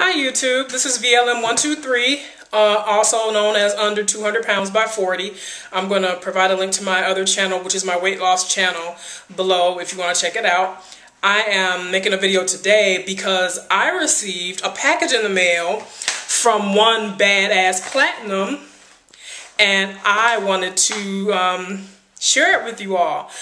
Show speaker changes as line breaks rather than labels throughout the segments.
Hi YouTube, this is VLP123, uh, also known as Under 200 Pounds by 40. I'm going to provide a link to my other channel, which is my weight loss channel, below if you want to check it out. I am making a video today because I received a package in the mail from one badass platinum and I wanted to um, share it with you all.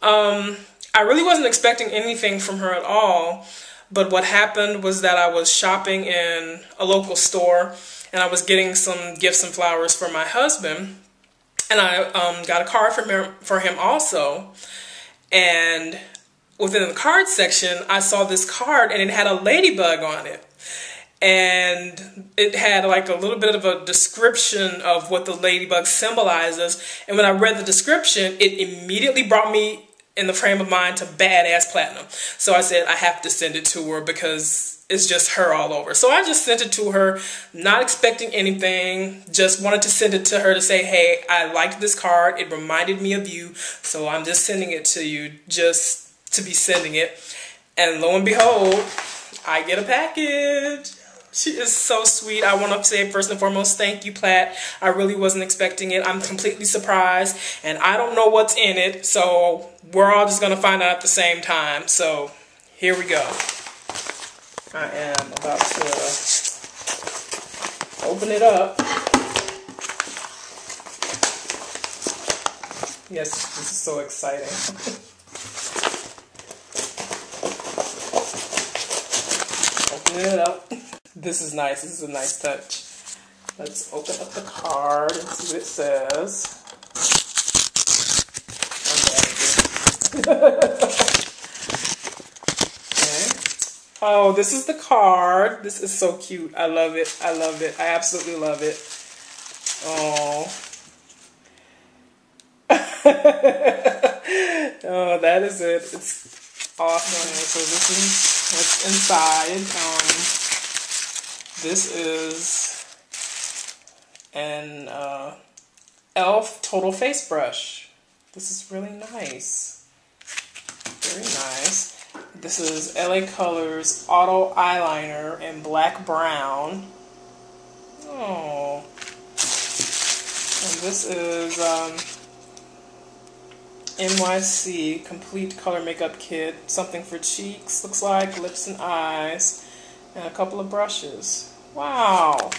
Um, I really wasn't expecting anything from her at all. But what happened was that I was shopping in a local store and I was getting some gifts and flowers for my husband. And I um, got a card from him, for him also. And within the card section, I saw this card and it had a ladybug on it. And it had like a little bit of a description of what the ladybug symbolizes. And when I read the description, it immediately brought me in the frame of mind to badass platinum. So I said I have to send it to her because it's just her all over. So I just sent it to her, not expecting anything, just wanted to send it to her to say, hey, I liked this card. It reminded me of you. So I'm just sending it to you just to be sending it. And lo and behold, I get a package. She is so sweet. I want to say first and foremost, thank you, Platt. I really wasn't expecting it. I'm completely surprised, and I don't know what's in it, so we're all just going to find out at the same time. So here we go. I am about to open it up. Yes, this is so exciting. open it up. This is nice. This is a nice touch. Let's open up the card and see what it says. okay. Oh, this is the card. This is so cute. I love it. I love it. I absolutely love it. Oh. oh, that is it. It's awesome. So this is what's inside. Um, this is an uh, e.l.f. Total Face Brush. This is really nice. Very nice. This is LA Colors Auto Eyeliner in black brown. Oh. And this is um, NYC Complete Color Makeup Kit. Something for cheeks, looks like, lips and eyes, and a couple of brushes. Wow.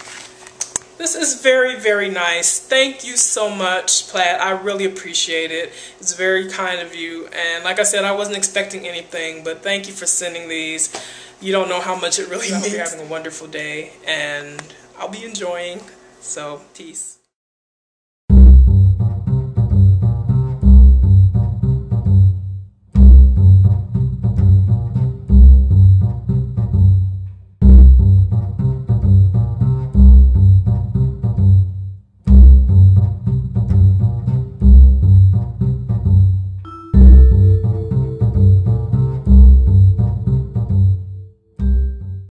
This is very, very nice. Thank you so much, Platt. I really appreciate it. It's very kind of you. And like I said, I wasn't expecting anything, but thank you for sending these. You don't know how much it really means. I hope you're having a wonderful day, and I'll be enjoying. So, peace.